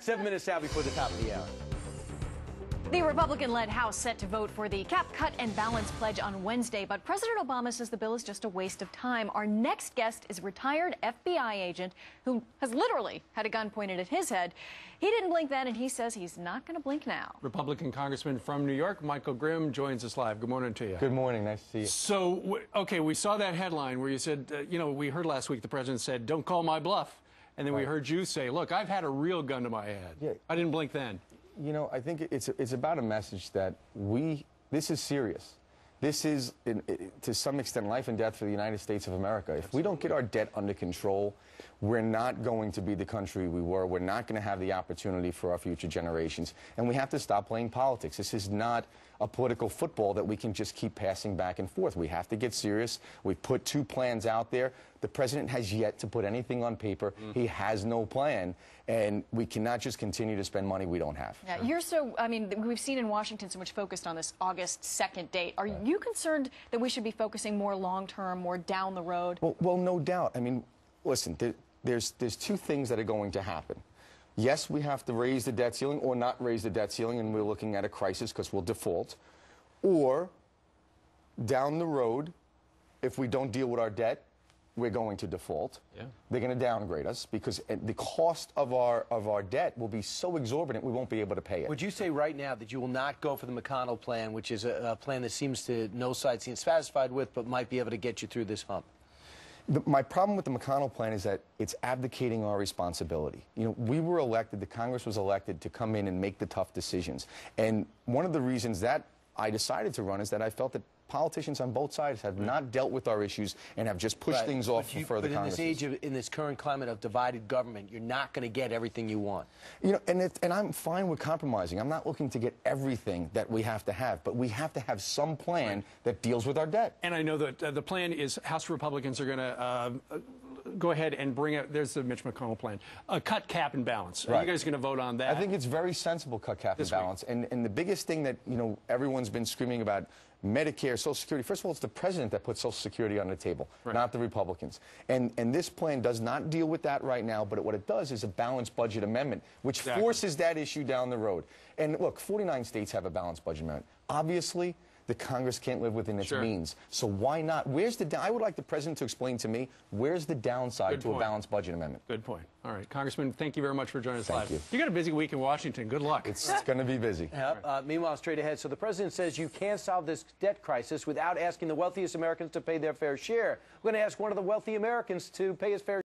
Seven minutes now before the top of the hour. The Republican led House set to vote for the cap, cut, and balance pledge on Wednesday, but President Obama says the bill is just a waste of time. Our next guest is a retired FBI agent who has literally had a gun pointed at his head. He didn't blink then, and he says he's not going to blink now. Republican Congressman from New York, Michael Grimm, joins us live. Good morning to you. Good morning. Nice to see you. So, okay, we saw that headline where you said, uh, you know, we heard last week the president said, don't call my bluff. And then we heard you say, look, I've had a real gun to my head. Yeah. I didn't blink then. You know, I think it's it's about a message that we this is serious. This is, in, to some extent, life and death for the United States of America. If we don't get our debt under control, we're not going to be the country we were. We're not going to have the opportunity for our future generations. And we have to stop playing politics. This is not a political football that we can just keep passing back and forth. We have to get serious. We've put two plans out there. The president has yet to put anything on paper. Mm-hmm. He has no plan. And we cannot just continue to spend money we don't have. Now, you're so, I mean, we've seen in Washington so much focused on this August 2nd date. Are you concerned that we should be focusing more long term, more down the road? Well, well, no doubt. I mean, listen, there, there's there's two things that are going to happen. Yes, we have to raise the debt ceiling or not raise the debt ceiling, and we're looking at a crisis because we'll default. Or down the road, if we don't deal with our debt, we're going to default. Yeah. They're going to downgrade us because the cost of our of our debt will be so exorbitant we won't be able to pay it. Would you say right now that you will not go for the McConnell plan, which is a, a plan that seems to no side seems satisfied with, but might be able to get you through this hump? The, my problem with the McConnell plan is that it's abdicating our responsibility. You know, we were elected, the Congress was elected to come in and make the tough decisions. And one of the reasons that I decided to run is that I felt that politicians on both sides have not dealt with our issues and have just pushed Right. things off but you, for further But in this age of, in this current climate of divided government, you're not going to get everything you want. You know, and, it, and I'm fine with compromising. I'm not looking to get everything that we have to have, but we have to have some plan that deals with our debt. And I know that uh, the plan is House Republicans are going to uh, uh, go ahead and bring out, there's the Mitch McConnell plan, a cut cap and balance. Are you guys going to vote on that? I think it's very sensible cut cap and This week. balance. And, and the biggest thing that, you know, everyone's been screaming about Medicare, Social Security. First of all, it's the president that puts Social Security on the table, Right. not the Republicans. And, and this plan does not deal with that right now, but what it does is a balanced budget amendment, which Exactly. forces that issue down the road. And look, 49 states have a balanced budget amendment. Obviously, the Congress can't live within its Sure. means. So why not? Where's the, I would like the president to explain to me, where's the downside Good to point. a balanced budget amendment? Good point. All right, Congressman, thank you very much for joining us Thank live. you. You got a busy week in Washington. Good luck. It's going to be busy. Yep. Uh, meanwhile, straight ahead. So the president says you can't solve this debt crisis without asking the wealthiest Americans to pay their fair share. We're going to ask one of the wealthy Americans to pay his fair